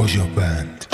or your band.